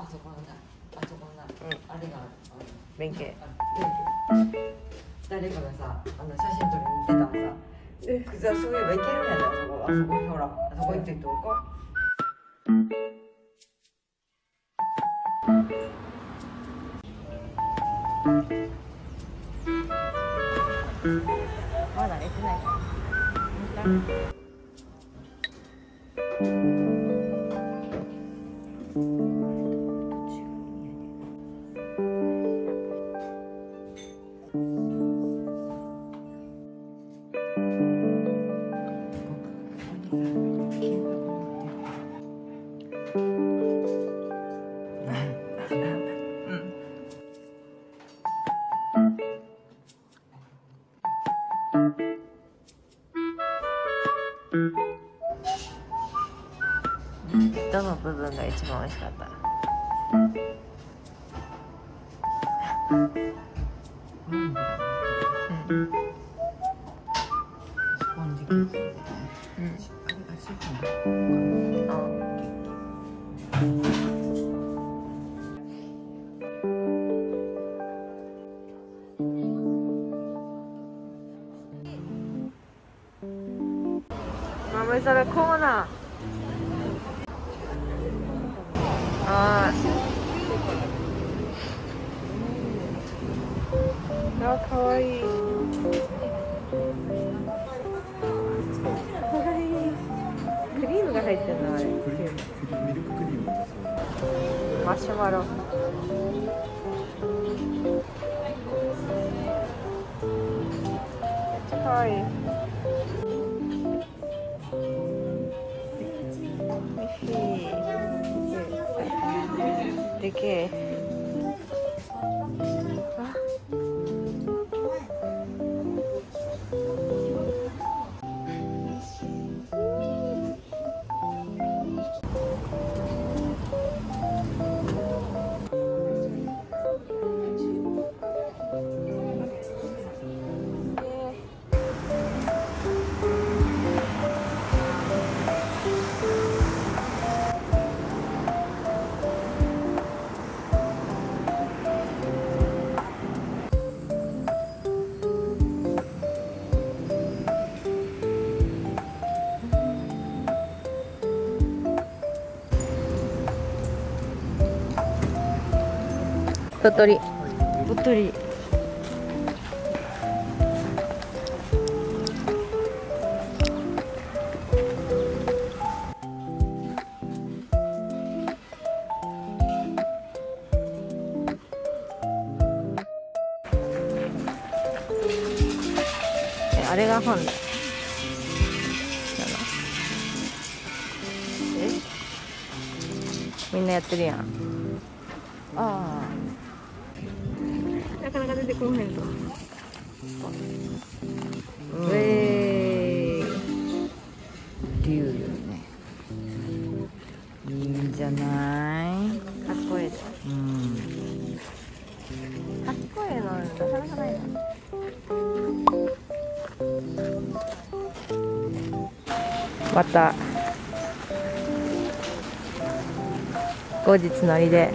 あそこのなあそこのな、うん。あれがある。弁慶誰かがさあの写真撮りに行ってたらさ。え。くざそういえば行けるんやであそこ。あそこほらあそこ行ってどうかまだ寝てないかう部分が一番美味しかった。うん。スポンジケーキでうん。あれがシェフなあ豆あかわいい。クリームが入ってるのあれ。クリームクリミルククリーム。だそうマシュマロ。めっちゃかわい。い鳥。取鳥。取えあれが本。だえ？みんなやってるやん。ああなかなか出てこへんぞうん。ウェー。イ竜よね。いいんじゃない？かっこいいでうん。かっこいいのなかなかないな。また。後日乗りで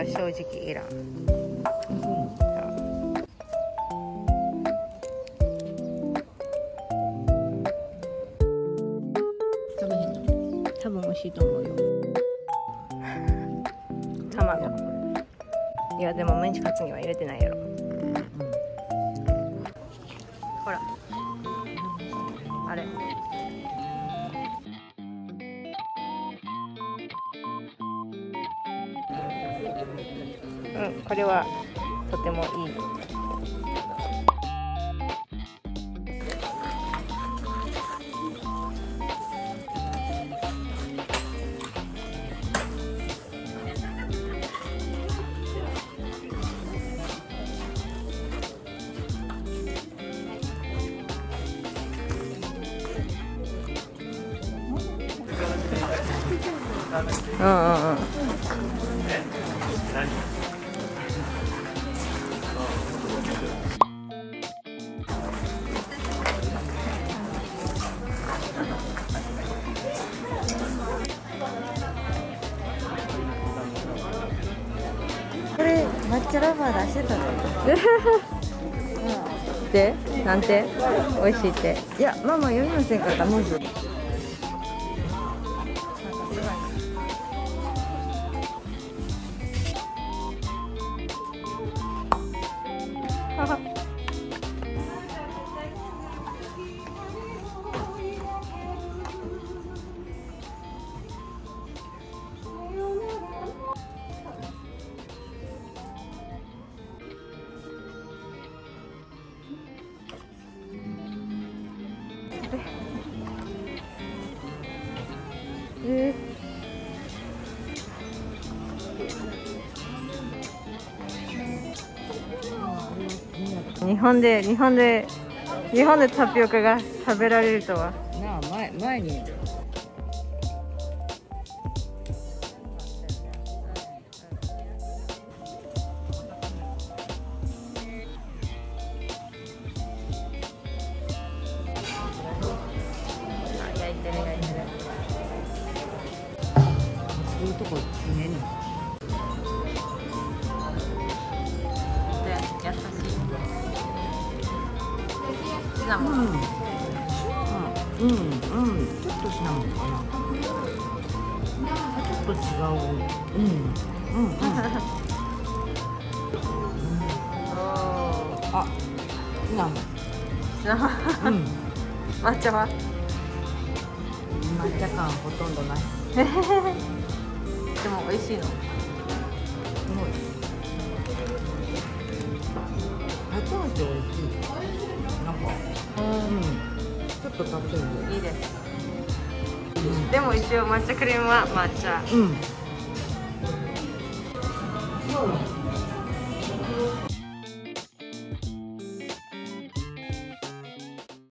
は正直いらん。多分美味しいと思うよ。卵。いやでもメンチカツには入れてないやろ。ほら。あれこれはとてもいい。うんうんうん。れ抹茶ラバー出してたのでなんて？美味しいって。いやママ読みませんかった文字え日本で日本で日本でタピオカが食べられるとは。なあ前前に。いうとこ決めん。ので優しいうん。うん。うん。うん。うん。あうん。抹茶は抹茶感ほとん。どないすでも美味しいの。ごい初めて美味しいなんかうんちょっとたっぷりいいですでも一応抹茶クリームは抹茶うん